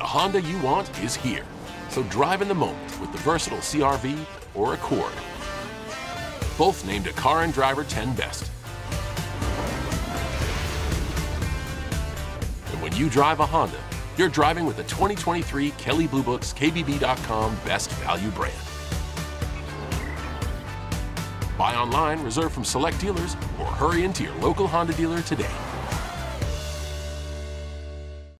The Honda you want is here. So drive in the moment with the versatile CRV or Accord. Both named a Car and Driver 10 Best. And when you drive a Honda, you're driving with the 2023 Kelley Blue Book's KBB.com Best Value brand. Buy online, reserve from select dealers, or hurry into your local Honda dealer today.